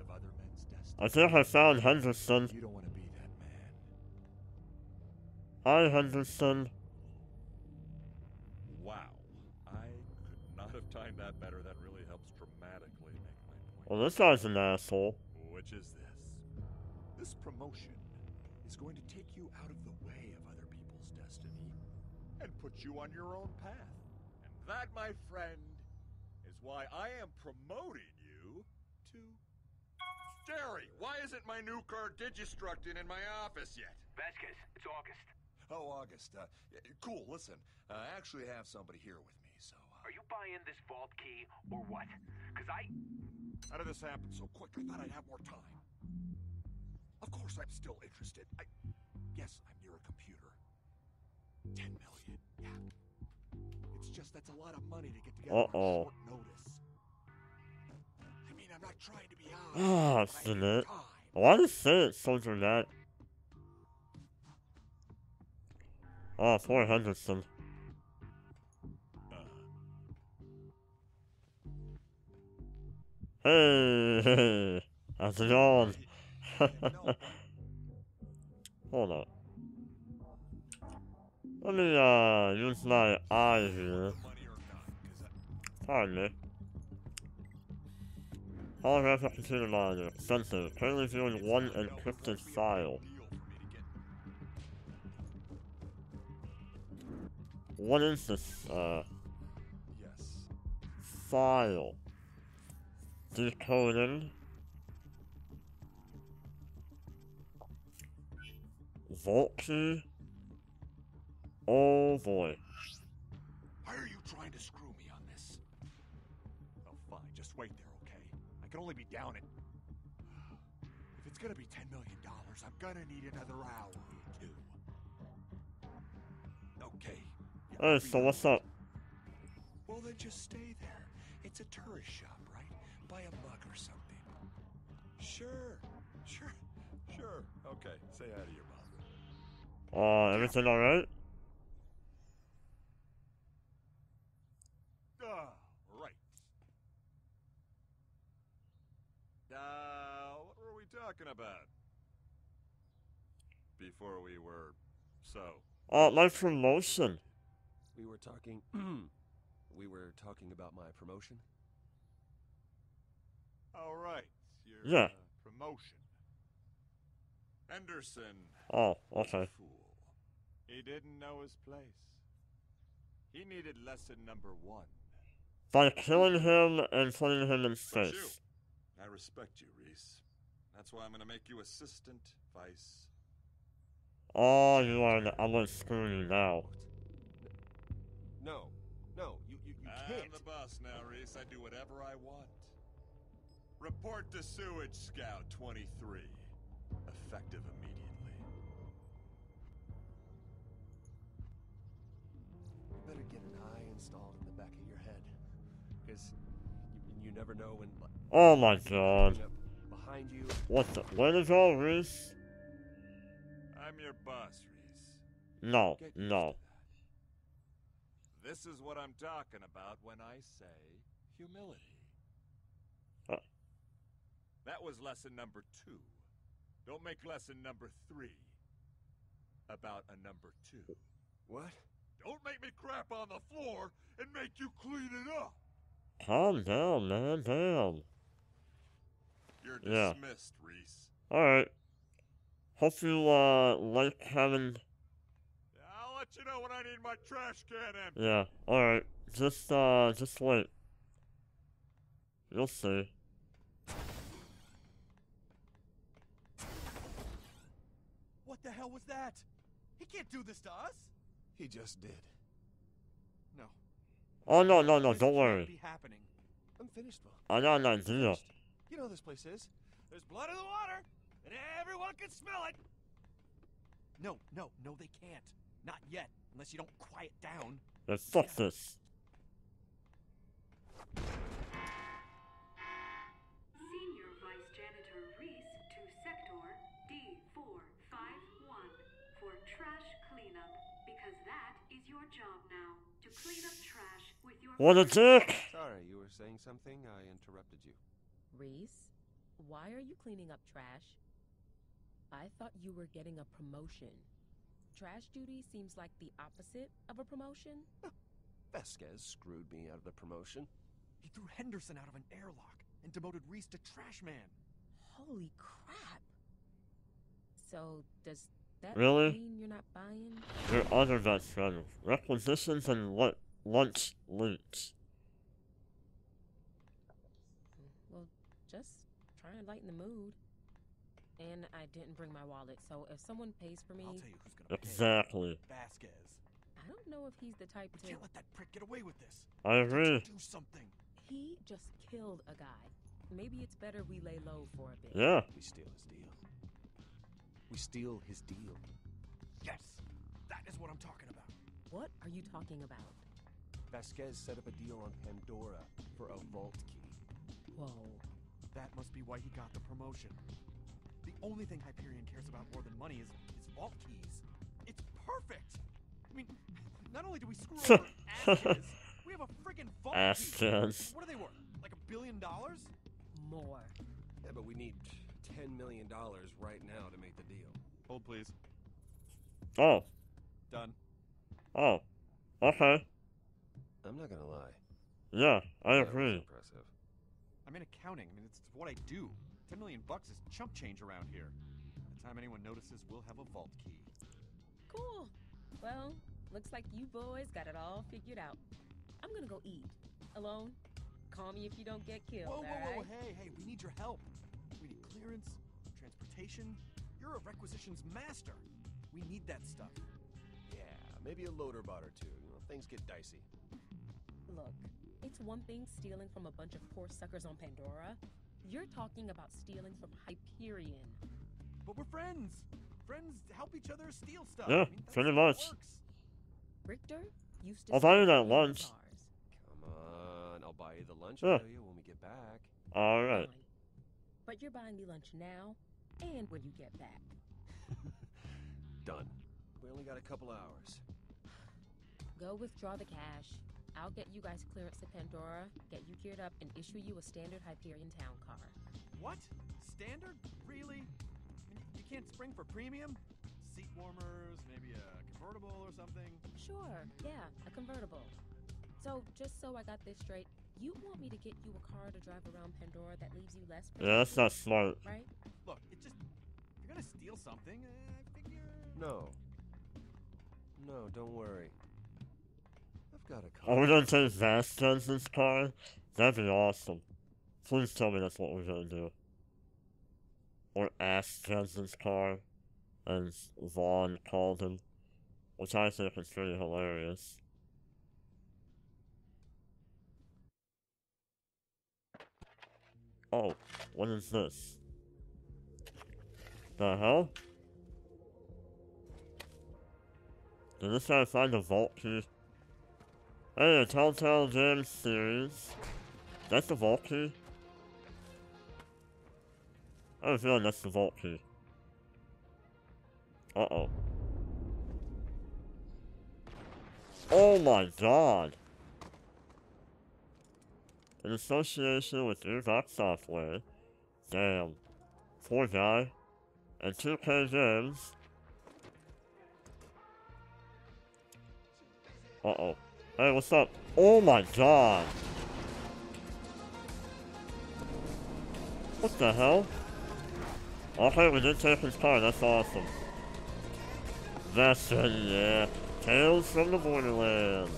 way of other men's destiny. I think I found Henderson. You don't want to be that man. Hi, Henderson. Wow. I could not have timed that better. That really helps dramatically make my point. Well, this guy's an asshole. Which is this? This promotion is going to take you out of the way of other people's destiny and put you on your own path. And that, my friend, is why I am promoting you to. Jerry, why isn't my new car Digistructed in my office yet? Vasquez, it's August. Oh, August. Uh, cool. Listen, uh, I actually have somebody here with me, so. Uh, Are you buying this vault key or what? Because I. how did this happen so quick? I thought I'd have more time. Of course, I'm still interested. I. Yes, I'm near a computer. Ten million. Yeah. It's just that's a lot of money to get together Uh-oh. on short notice. Ah, need it? Why did say it so dramatic? Oh, poor Henderson. Hey, hey, how's it going? Hold on. Let me, uh, use my eye here. Money or Pardon me. Holographic computer monitor. Sensitive. Currently viewing one encrypted file. What is this, uh, Yes. file? Decoding. Vault key? Oh boy. Why are you trying to screw me on this? Oh, fine. Just wait there, can only be down at. If it's gonna be ten million dollars, I'm gonna need another hour or two. Okay. yeah, be so what's up? Well, then just stay there. It's a tourist shop, right? Buy a mug or something. Sure. Sure. Sure. Okay. Say hi to your mom. Uh, everything alright? Ah, right. Uh, what were we talking about? Before we were so. Uh, my promotion. We were talking. we were talking about my promotion. All right. Your Yeah. uh, promotion. Henderson. Oh, okay. Fool. He didn't know his place. He needed lesson number one. By killing him and putting him in But space. I respect you, Rhys. That's why I'm gonna make you assistant vice. Oh, you are. an- I'm gonna screw you now. No, no, you you, you I'm can't. the boss now, Rhys. I do whatever I want. Report to Sewage Scout 23. Effective immediately. You better get an eye installed in the back of your head, because you, you never know when. Oh my god. Coming up Behind you. What the? Where to go, Rhys? I'm your boss, Rhys. No, no. This is what I'm talking about when I say humility. Uh. That was lesson number two. Don't make lesson number three about a number two. What? Don't make me crap on the floor and make you clean it up. Calm down, man. Damn. You're Yeah. Rhys. Alright. Hope you, uh, like having. I'll let you know when I need my trash can empty. Yeah, alright. Just, uh, just wait. You'll see. What the hell was that? He can't do this to us. He just did. No. Oh, no, no, no, this don't worry. Be happening. I'm finished, Bo. I got an idea. You know how this place is. There's blood in the water, and everyone can smell it. No, no, no, they can't. Not yet, unless you don't quiet down. Then fuck this. Senior Vice Janitor Rhys to Sector D451 for trash cleanup, because that is your job now. To clean up trash with your What a dick! Sorry, you were saying something. I interrupted you. Rhys, Why are you cleaning up trash? I thought you were getting a promotion. Trash duty seems like the opposite of a promotion. Vasquez screwed me out of the promotion. He threw Henderson out of an airlock and demoted Rhys to trash man. Holy crap. So, does that Really? mean you're not buying? Your other best friend. Requisitions and lu- lunch loot. Hmm, well, just trying to lighten the mood. And I didn't bring my wallet, so if someone pays for me, I'll tell you who's gonna pay. Exactly. Vasquez. I don't know if he's the type We to. can't let that prick get away with this. I agree. Do something. He just killed a guy. Maybe it's better we lay low for a bit. Yeah. We steal his deal. We steal his deal. Yes, that is what I'm talking about. What are you talking about? Vasquez set up a deal on Pandora for a vault key. Whoa. That must be why he got the promotion. The only thing Hyperion cares about more than money is his vault keys. It's perfect. I mean, not only do we screw over Ashes, we have a friggin' vault key. What are they worth? Like a billion dollars? More. Yeah, but we need $10 million right now to make the deal. Hold, please. Oh. Done. Oh. Okay. I'm not gonna lie. Yeah, I That was agree. Impressive. I'm in accounting. I mean, it's what I do. Ten million bucks is chump change around here. By the time anyone notices, we'll have a vault key. Cool. Well, looks like you boys got it all figured out. I'm gonna go eat. Alone? Call me if you don't get killed, Whoa, whoa, whoa, alright? hey, hey, we need your help. We need clearance, transportation. You're a requisitions master. We need that stuff. Yeah, maybe a loader bot or two. You know, things get dicey. Look, it's one thing stealing from a bunch of poor suckers on Pandora. You're talking about stealing from Hyperion. But we're friends. Friends help each other steal stuff. Yeah, I mean, that's pretty much. Richter used to I'll buy you steal that from lunch. cars. Come on, I'll buy you the lunch Yeah. value when we get back. Alright. But you're buying me lunch now and when you get back. Done. We only got a couple hours. Go withdraw the cash. I'll get you guys clearance to Pandora, get you geared up, and issue you a standard Hyperion town car. What? Standard? Really? I mean, you can't spring for premium? Seat warmers, maybe a convertible or something? Sure, yeah, a convertible. So, just so I got this straight, you want me to get you a car to drive around Pandora that leaves you less Yeah, that's not smart. right? Look, it just. You're gonna steal something, uh, I figure. No. No, don't worry. Got a Are we car. gonna take Vasquez's car? That'd be awesome. Please tell me that's what we're gonna do. Or Vasquez's car, as Vaughn called him. Which I think is pretty hilarious. Oh, what is this? The hell? Did this guy find a vault key? Hey, Telltale Games series. That's the vault key? I a feeling that's the vault key. Uh-oh. Oh my god! In association with Gearbox Software, damn, poor guy, and 2K Games. Uh-oh. Hey, what's up? Oh my god! What the hell? Okay, we did take his car, that's awesome. That's it, yeah. Tales from the Borderlands.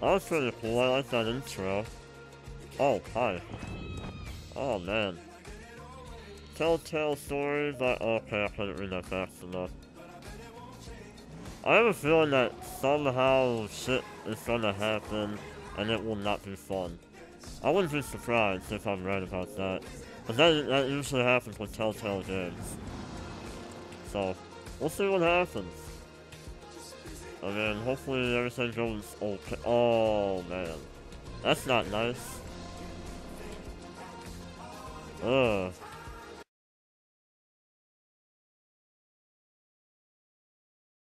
That was pretty cool, I like that intro. Oh, hi. Oh man. Telltale story, but okay, I couldn't read that fast enough. I have a feeling that somehow shit is gonna happen and it will not be fun. I wouldn't be surprised if I'm right about that. But that, that usually happens with Telltale games. So, we'll see what happens. I mean, hopefully everything goes okay. Oh, man. That's not nice. Ugh.